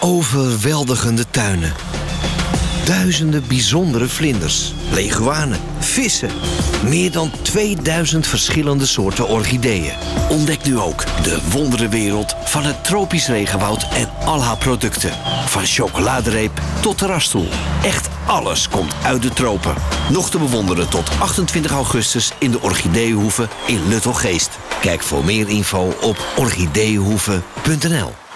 Overweldigende tuinen. Duizenden bijzondere vlinders, leguanen, vissen. Meer dan 2000 verschillende soorten orchideeën. Ontdek nu ook de wonderenwereld van het tropisch regenwoud en al haar producten. Van chocoladereep tot terrasstoel. Echt alles komt uit de tropen. Nog te bewonderen tot 28 augustus in de Orchideehoeve in Luttelgeest. Kijk voor meer info op orchideehoeve.nl